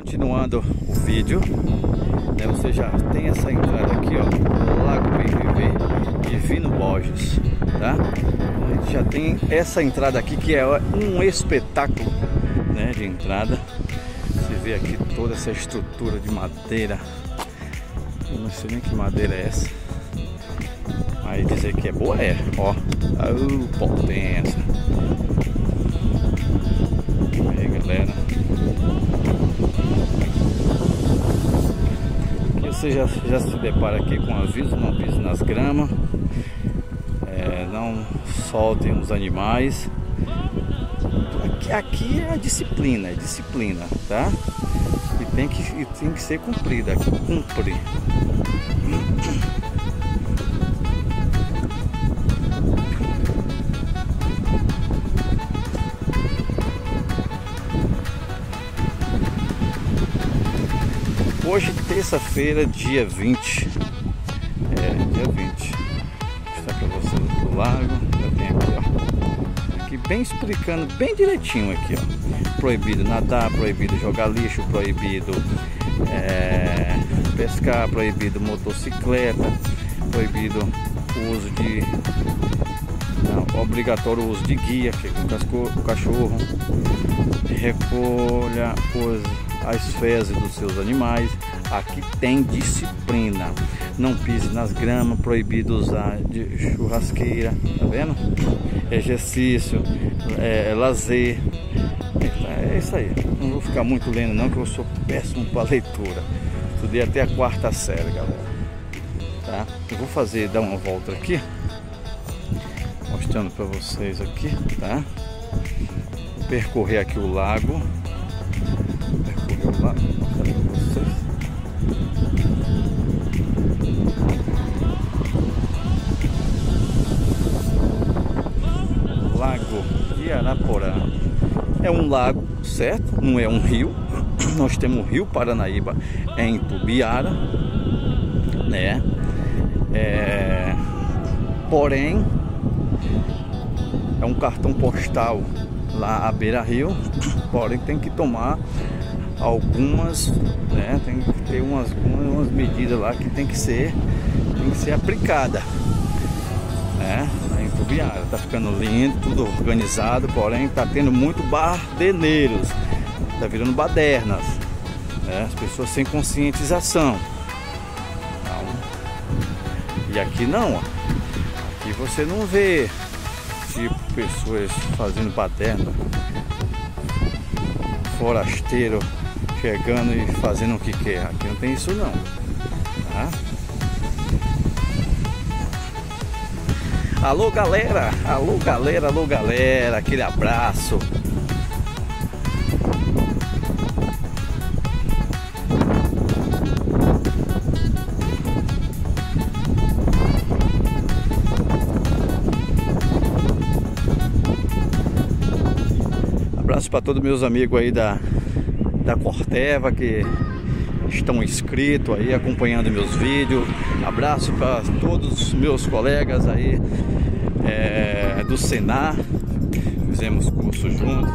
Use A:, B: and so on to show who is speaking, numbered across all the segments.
A: Continuando o vídeo, né, você já tem essa entrada aqui, ó, Lago BVV Divino Borges, tá? A gente já tem essa entrada aqui que é um espetáculo, né, de entrada. Você vê aqui toda essa estrutura de madeira. Eu não sei nem que madeira é essa. Mas dizer que é boa é, ó, oh, potência. Você já, já se depara aqui com aviso, não pise nas gramas, é, não soltem os animais. Aqui, aqui é disciplina, é disciplina, tá? E tem que, e tem que ser cumprida, cumprir. Terça-feira, dia 20. É, dia 20. Vou mostrar pra vocês do lago. Eu tenho aqui, ó. Aqui bem explicando, bem direitinho aqui, ó. Proibido nadar, proibido jogar lixo, proibido é, pescar, proibido motocicleta, proibido o uso de. Não, obrigatório o uso de guia, que é o cachorro. Recolha as fezes dos seus animais. Aqui tem disciplina. Não pise nas gramas, proibido usar de churrasqueira, tá vendo? Exercício, é, lazer. É isso aí. Não vou ficar muito lendo não, que eu sou péssimo para leitura. Estudei até a quarta série, galera. Tá? Eu vou fazer, dar uma volta aqui, mostrando para vocês aqui, tá? Percorrer aqui o lago lá, mostrar para lago, certo? Não é um rio. Nós temos o Rio Paranaíba em Tubiara, né? É... Porém, é um cartão postal lá à beira rio, porém tem que tomar algumas, né, tem que ter umas, umas medidas lá que tem que ser, tem que ser aplicada, né, Tá ficando lindo, tudo organizado, porém tá tendo muito bardeneiros, tá virando badernas, né, as pessoas sem conscientização. Então, e aqui não, ó. aqui você não vê tipo pessoas fazendo baderna forasteiro chegando e fazendo o que quer. Aqui não tem isso não. Tá? Alô galera, alô galera, alô galera, aquele abraço. Abraço para todos meus amigos aí da da Corteva que estão inscritos aí, acompanhando meus vídeos. Abraço para todos os meus colegas aí é, do Senar. Fizemos curso juntos,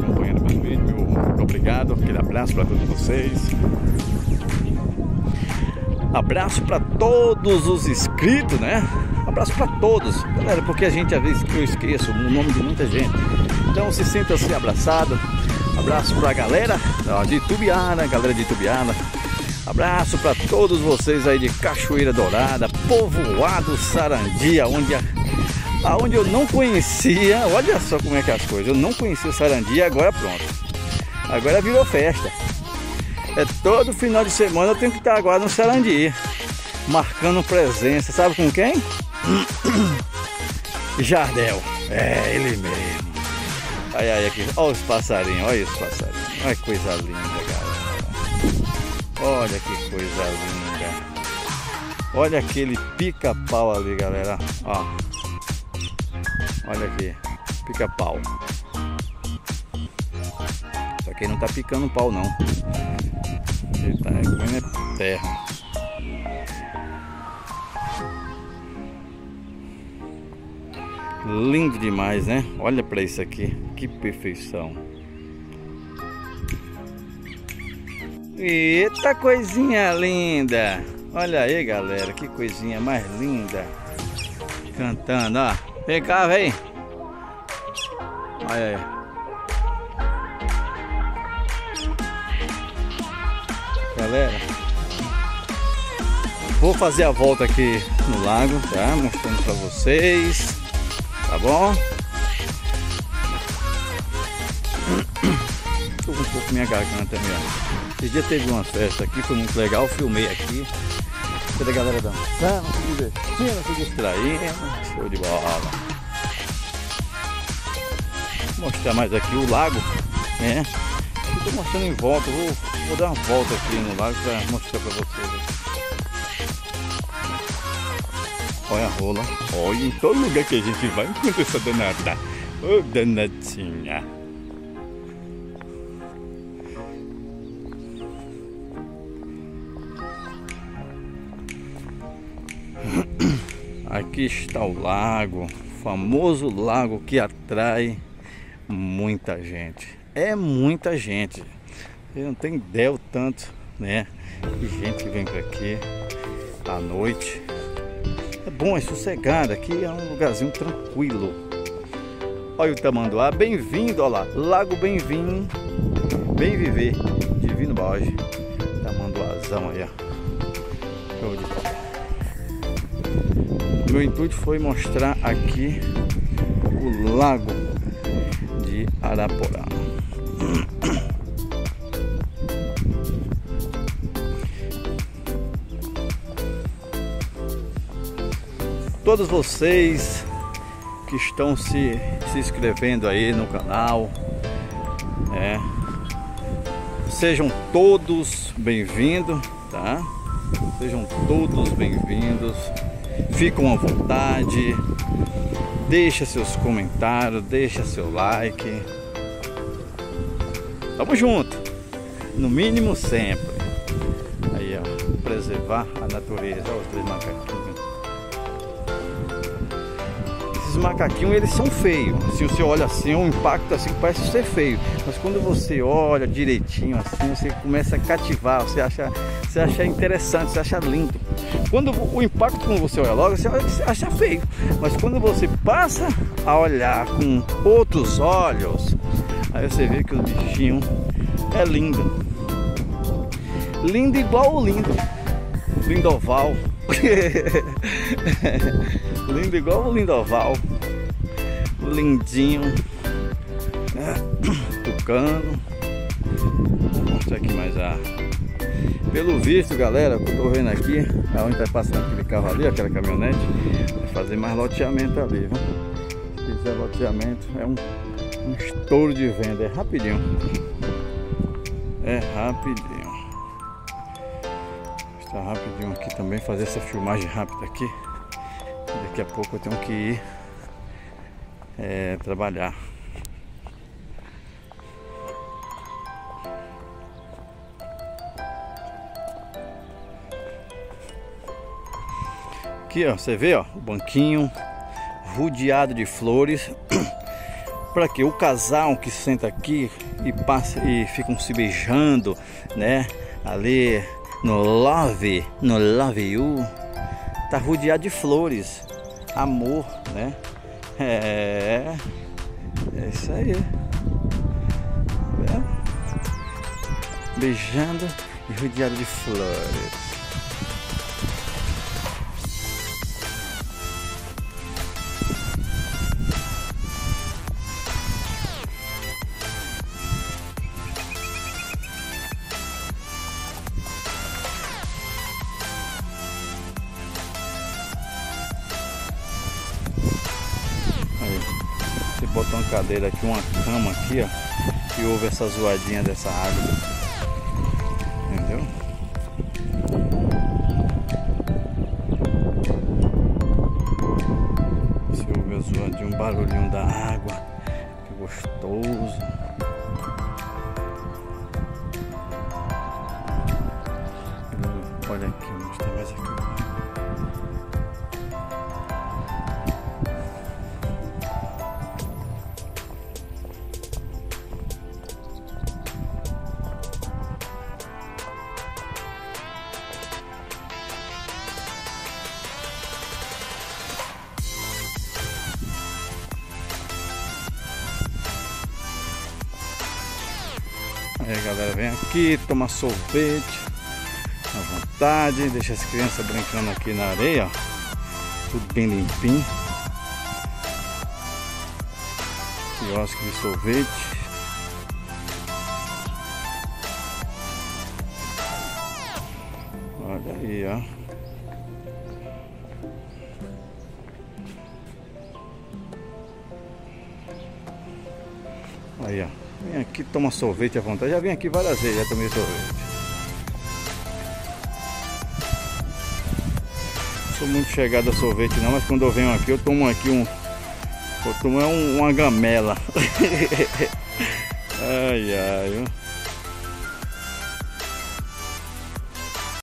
A: acompanhando meus vídeos. Muito obrigado, aquele abraço para todos vocês. Abraço para todos os inscritos, né? Abraço para todos, galera, porque a gente às vezes eu esqueço o nome de muita gente. Então se sinta-se abraçado. Abraço pra galera de Tubiana, galera de Tubiana. Abraço para todos vocês aí de Cachoeira Dourada, povoado Sarandia, onde, aonde eu não conhecia. Olha só como é que é as coisas. Eu não conhecia Sarandia, agora pronto. Agora virou festa. É todo final de semana eu tenho que estar agora no Sarandia, marcando presença. Sabe com quem? Jardel. É ele mesmo. Ai, ai, aqui. Olha os passarinhos, olha os passarinhos. Olha que coisa linda, galera. Olha que coisa linda. Olha aquele pica-pau ali, galera. Ó. Olha aqui. Pica-pau. Só que não tá picando pau, não. Ele tá comendo terra. Lindo demais, né? Olha para isso aqui, que perfeição. Eita coisinha linda! Olha aí, galera, que coisinha mais linda. Cantando, ó. Vem cá, vem. Olha aí. Galera, vou fazer a volta aqui no lago, tá? Mostrando pra vocês, tá bom? Pouco minha garganta mesmo. Esse dia teve uma festa aqui, foi muito legal, filmei aqui. Toda a galera dançando, se divertindo, se distraindo. Show de bola. Vou mostrar mais aqui o lago, né? Estou mostrando em volta, vou, vou dar uma volta aqui no lago para mostrar para vocês. Olha a rola. Olha, em todo lugar que a gente vai encontra essa danada. Ô oh, danadinha. Aqui está o lago, famoso lago que atrai muita gente. É muita gente. Eu não tenho ideia o tanto, né? De gente que vem para aqui à noite. É bom, é sossegado. Aqui é um lugarzinho tranquilo. Olha o tamanduá, bem-vindo, olha lá. Lago Bem-vindo, Bem Viver, Divino Balde. Tamanduazão aí, ó. Show de bola meu intuito foi mostrar aqui o lago de Araporá. Todos vocês que estão se, se inscrevendo aí no canal, é, sejam todos bem-vindos, tá? Sejam todos bem-vindos ficam à vontade. Deixa seus comentários, deixa seu like. Tamo junto. No mínimo sempre. Aí, ó, preservar a natureza. Olha os três macaquinhos. Esses macaquinhos, eles são feios. Se você olha assim, é um impacto assim parece ser feio. Mas quando você olha direitinho assim, você começa a cativar, você acha, você acha interessante, você acha lindo. Quando o impacto quando você olha logo, você acha feio. Mas quando você passa a olhar com outros olhos, aí você vê que o bichinho é lindo. Lindo igual o lindo. Lindoval. lindo igual o lindoval. Lindinho. Né? Tucano. Vou mostrar aqui mais a pelo visto, galera, que eu tô vendo aqui, aonde tá passando aquele carro ali, aquela caminhonete, vai fazer mais loteamento ali, viu? Se fizer loteamento, é um, um estouro de venda, é rapidinho. É rapidinho. Está rapidinho aqui também, fazer essa filmagem rápida aqui. Daqui a pouco eu tenho que ir é, trabalhar. Aqui, ó, você vê, ó, o banquinho rodeado de flores. para que o casal que senta aqui e passa e ficam se beijando, né? Ali no love, no love you, tá rodeado de flores, amor, né? É, é isso aí. É. Beijando e rodeado de flores. Botar uma cadeira aqui, uma cama aqui, ó. E ouve essa zoadinha dessa água. Aí galera, vem aqui tomar sorvete à vontade, deixa as crianças brincando aqui na areia, tudo bem limpinho. Quiosque de sorvete. Olha. Aí, ó. Vem aqui, toma sorvete à vontade. Já vim aqui várias vezes, já tomei sorvete. Sou muito chegado a sorvete não, mas quando eu venho aqui eu tomo aqui um. Eu tomo um, uma gamela. ai ai.